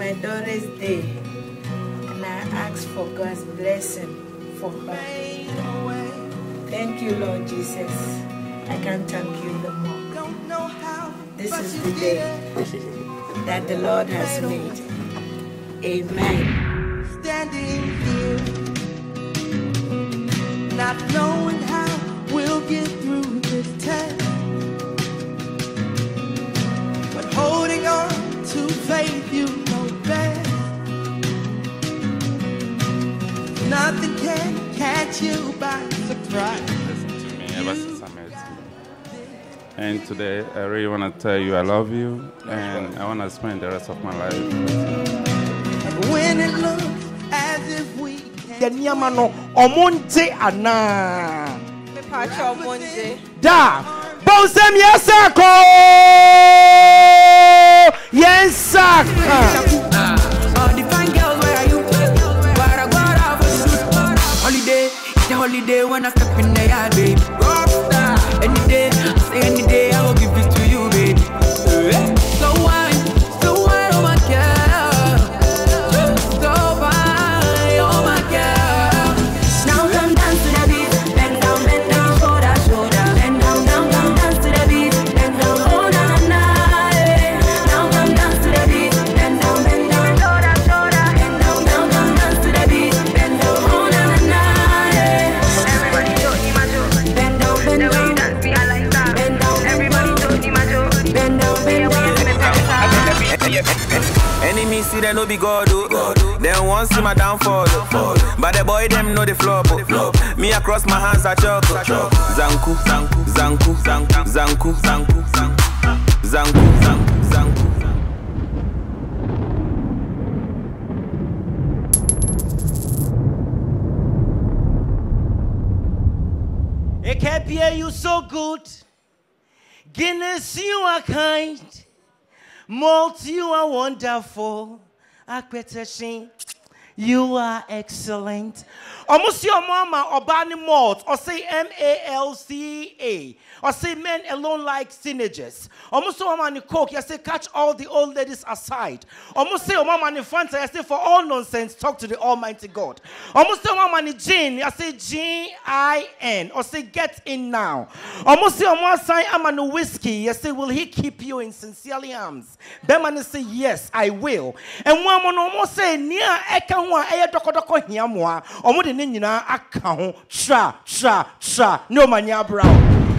my daughter's day, and I ask for God's blessing for her. Thank you, Lord Jesus. I can't thank you no more. This is the day that the Lord has made. Amen. Standing here, not knowing Nothing can catch you by surprise. Listen to me ever since I met you. And today, I really want to tell you I love you, and I want to spend the rest of my life with you. And when it looks as if we can't nneɛma no ɔmo nte anaa Mepacho Monje. da bɔnsɛm yɛsɛ kɔ yɛnsa ka A holiday when I step in the yard, babe. Rockstar, any day, I say any day, see they no be God, oh. Them want see my downfall, oh. But the boy them know the flop, oh. Me across my hands I chop, oh. Zanku, zanku, zanku, zanku, zanku, zanku, zanku, zanku, zanku, zanku. Ekepia, you so good. Guinness, you are kind. Malt, you are wonderful. I quit the touching you are excellent. Almost your mama or Barney Malt, or say M A L C A, or say men alone like teenagers. Almost your mama coke, you say catch all the old ladies aside. Almost say your mama Fanta, I say for all nonsense, talk to the Almighty God. Almost your mama Jean, I say G I N, or say get in now. Almost your mama sign I'm on whiskey, you say will he keep you in sincerely arms? Beman say yes, I will. And one almost say near a ɛyɛ dɔkɔdɔkɔ hia mmoa ɔmo de ne nyinaa aka ho tra tra tra ne ɔmo ani.